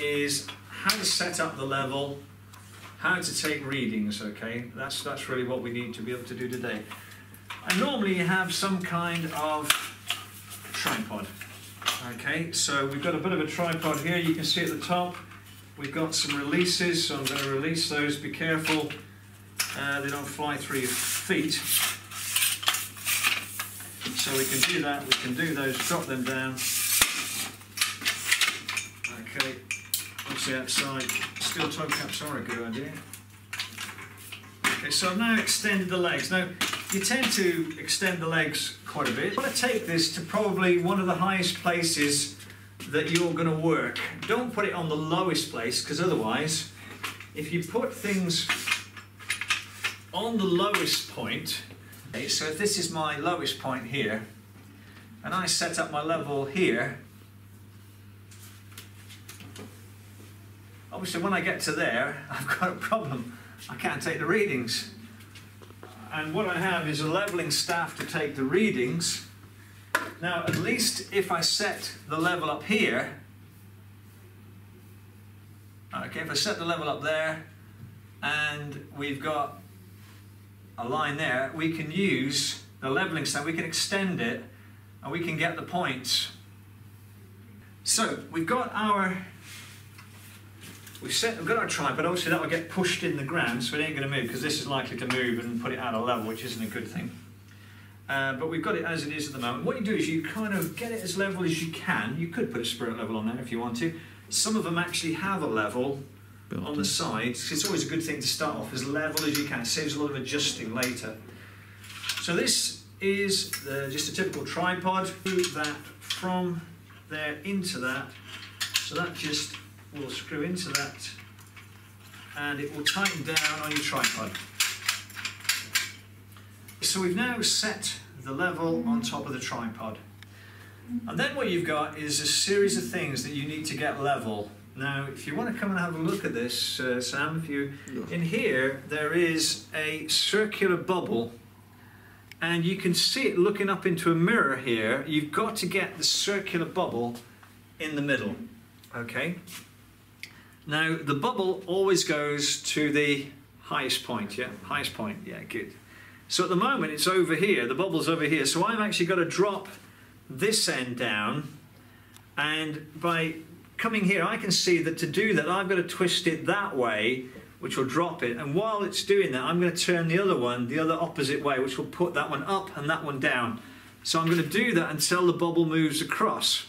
is how to set up the level, how to take readings, okay? That's, that's really what we need to be able to do today. And normally you have some kind of tripod. Okay, so we've got a bit of a tripod here. You can see at the top, we've got some releases. So I'm going to release those. Be careful, uh, they don't fly through your feet. So we can do that. We can do those. Drop them down. Okay, what's outside? Steel toe caps are a good idea. Okay, so I've now extended the legs. Now, you tend to extend the legs quite a bit. I want to take this to probably one of the highest places that you're going to work. Don't put it on the lowest place because otherwise, if you put things on the lowest point, okay, so if this is my lowest point here, and I set up my level here, obviously when I get to there, I've got a problem. I can't take the readings and what I have is a leveling staff to take the readings. Now, at least if I set the level up here, okay, if I set the level up there, and we've got a line there, we can use the leveling staff, we can extend it, and we can get the points. So, we've got our We've, set, we've got our tripod, obviously that will get pushed in the ground, so it ain't going to move because this is likely to move and put it out of level, which isn't a good thing. Uh, but we've got it as it is at the moment. What you do is you kind of get it as level as you can. You could put a spirit level on there if you want to. Some of them actually have a level Built on the sides. It's always a good thing to start off as level as you can. It saves a lot of adjusting later. So this is the, just a typical tripod. Put that from there into that. So that just will screw into that and it will tighten down on your tripod. So we've now set the level on top of the tripod. And then what you've got is a series of things that you need to get level. Now, if you want to come and have a look at this, uh, Sam, if you in here there is a circular bubble, and you can see it looking up into a mirror here. You've got to get the circular bubble in the middle. Okay. Now, the bubble always goes to the highest point, yeah? Highest point, yeah, good. So at the moment, it's over here, the bubble's over here. So I've actually got to drop this end down, and by coming here, I can see that to do that, I've got to twist it that way, which will drop it. And while it's doing that, I'm going to turn the other one the other opposite way, which will put that one up and that one down. So I'm going to do that until the bubble moves across.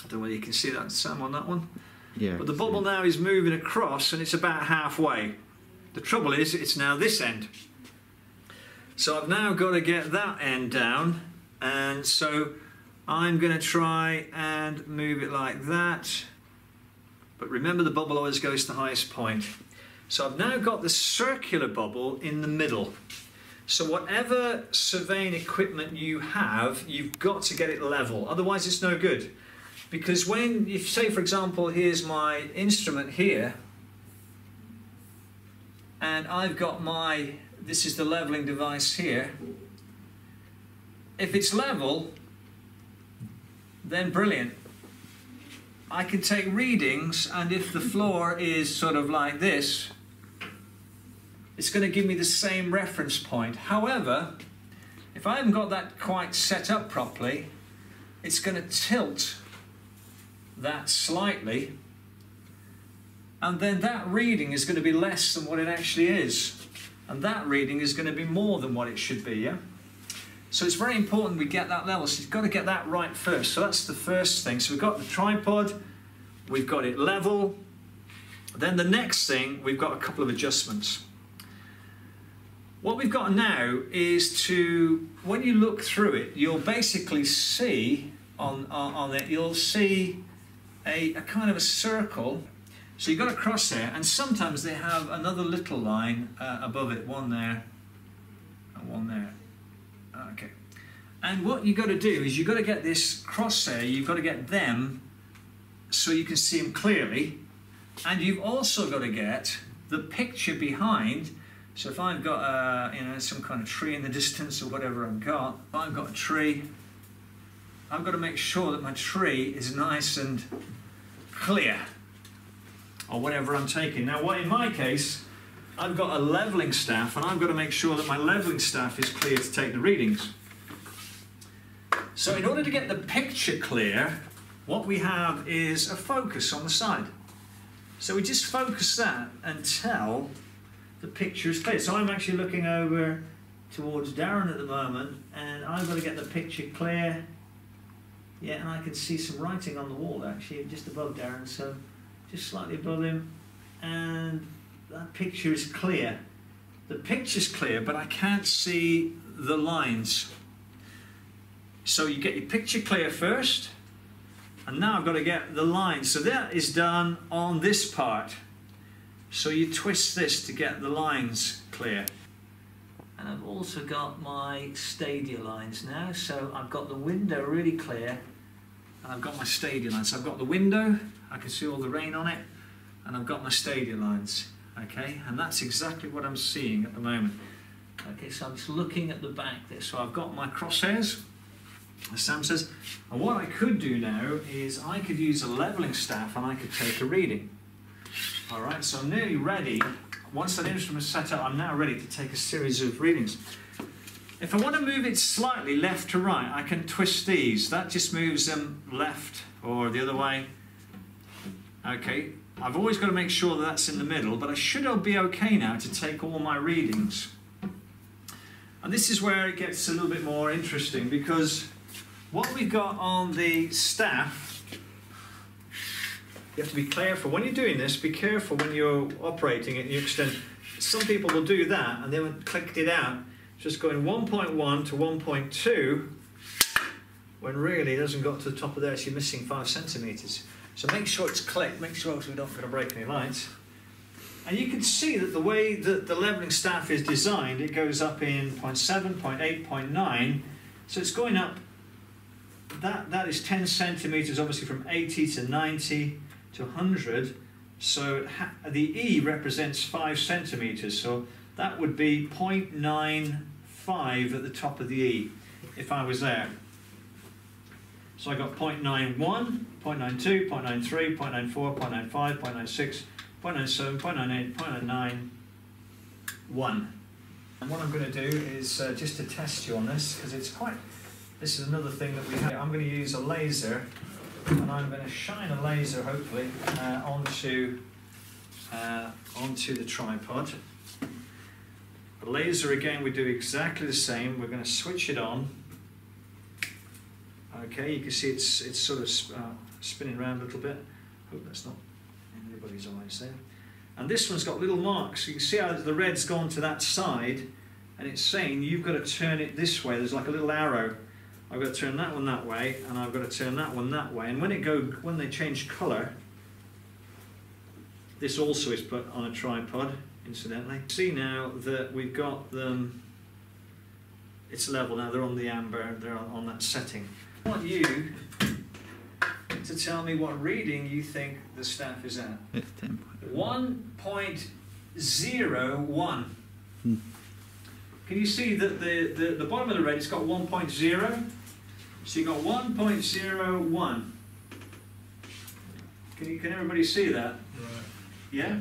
I don't know whether you can see that, Sam, on that one. Yeah. But the bubble now is moving across and it's about halfway. The trouble is it's now this end. So I've now got to get that end down and so I'm going to try and move it like that. But remember the bubble always goes to the highest point. So I've now got the circular bubble in the middle. So whatever surveying equipment you have, you've got to get it level, otherwise it's no good. Because when, if say for example, here's my instrument here, and I've got my, this is the leveling device here, if it's level, then brilliant. I can take readings and if the floor is sort of like this, it's going to give me the same reference point. However, if I haven't got that quite set up properly, it's going to tilt that slightly, and then that reading is going to be less than what it actually is. And that reading is going to be more than what it should be, yeah? So it's very important we get that level. So you've got to get that right first. So that's the first thing. So we've got the tripod, we've got it level. Then the next thing, we've got a couple of adjustments. What we've got now is to, when you look through it, you'll basically see on, on, on it, you'll see a, a kind of a circle. So you've got a cross there, and sometimes they have another little line uh, above it, one there and one there. Okay. And what you've got to do is you've got to get this cross there, you've got to get them so you can see them clearly. And you've also got to get the picture behind. So if I've got uh, you know some kind of tree in the distance or whatever I've got, I've got a tree I've got to make sure that my tree is nice and clear. or whatever I'm taking. Now, what in my case, I've got a leveling staff and I've got to make sure that my leveling staff is clear to take the readings. So in order to get the picture clear, what we have is a focus on the side. So we just focus that until the picture is clear. So I'm actually looking over towards Darren at the moment and I've got to get the picture clear. Yeah, and I can see some writing on the wall actually, just above Darren, so just slightly above him. And that picture is clear. The picture's clear, but I can't see the lines. So you get your picture clear first, and now I've got to get the lines. So that is done on this part. So you twist this to get the lines clear. And I've also got my stadia lines now. So I've got the window really clear, and I've got my stadia lines. So I've got the window, I can see all the rain on it, and I've got my stadia lines. Okay, and that's exactly what I'm seeing at the moment. Okay, so I'm just looking at the back there. So I've got my crosshairs, as Sam says, and what I could do now is I could use a leveling staff and I could take a reading. All right, so I'm nearly ready. Once that instrument is set up, I'm now ready to take a series of readings. If I want to move it slightly left to right, I can twist these. That just moves them left or the other way. Okay, I've always got to make sure that that's in the middle, but I should be okay now to take all my readings. And this is where it gets a little bit more interesting because what we've got on the staff, you have to be careful. When you're doing this, be careful when you're operating it and you extend. Some people will do that and then clicked it out, just going 1.1 to 1.2 when really it hasn't got to the top of there, so you're missing five centimetres. So make sure it's clicked, make sure we don't going to break any lines. And you can see that the way that the leveling staff is designed, it goes up in 0.7, 0.8, 0.9. So it's going up, that, that is 10 centimetres, obviously from 80 to 90 to 100. So the E represents 5 centimetres, so that would be 0.95 at the top of the E, if I was there. So I got 0.91, 0.92, 0.93, 0.94, 0.95, 0.96, 0.97, 0.98, 0.99, 1. And what I'm going to do is uh, just to test you on this, because it's quite, this is another thing that we have. I'm going to use a laser, and I'm going to shine a laser, hopefully, uh, onto, uh, onto the tripod. The laser, again, we do exactly the same. We're going to switch it on. Okay, you can see it's it's sort of uh, spinning around a little bit. Hope that's not in anybody's eyes there. And this one's got little marks. You can see how the red's gone to that side, and it's saying you've got to turn it this way. There's like a little arrow. I've got to turn that one that way, and I've got to turn that one that way. And when it go, when they change colour, this also is put on a tripod, incidentally. See now that we've got them. It's level now. They're on the amber. They're on, on that setting. I want you to tell me what reading you think the staff is at. It's 1.01. Hmm. Can you see that the, the, the bottom of the red, it's got 1.0? So you've got 1.01. Can, you, can everybody see that? Right. Yeah?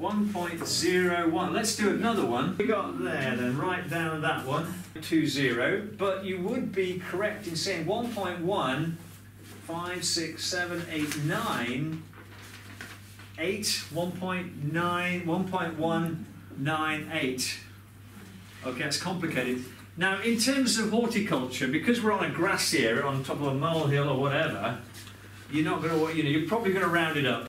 1.01. Let's do another one. We got there then, write down that one, 20. But you would be correct in saying 1.1, 5, 6, 7, 8, 9, 8, 1.9, 1.198. Okay, it's complicated. Now, in terms of horticulture, because we're on a grassy area on top of a molehill or whatever, you're not going to, you know, you're probably going to round it up.